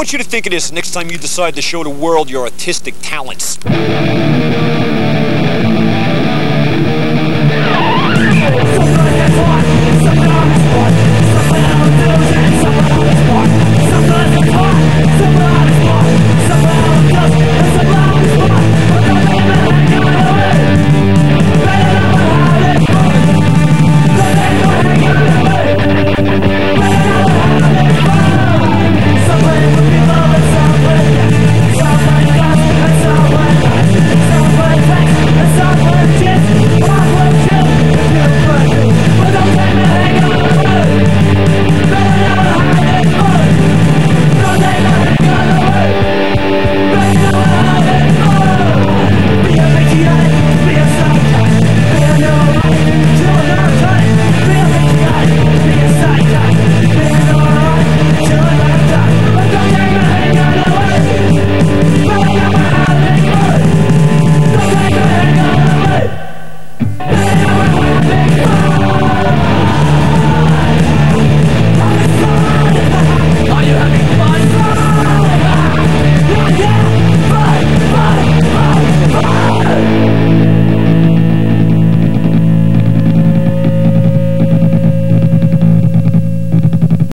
want you to think of this next time you decide to show the world your artistic talents.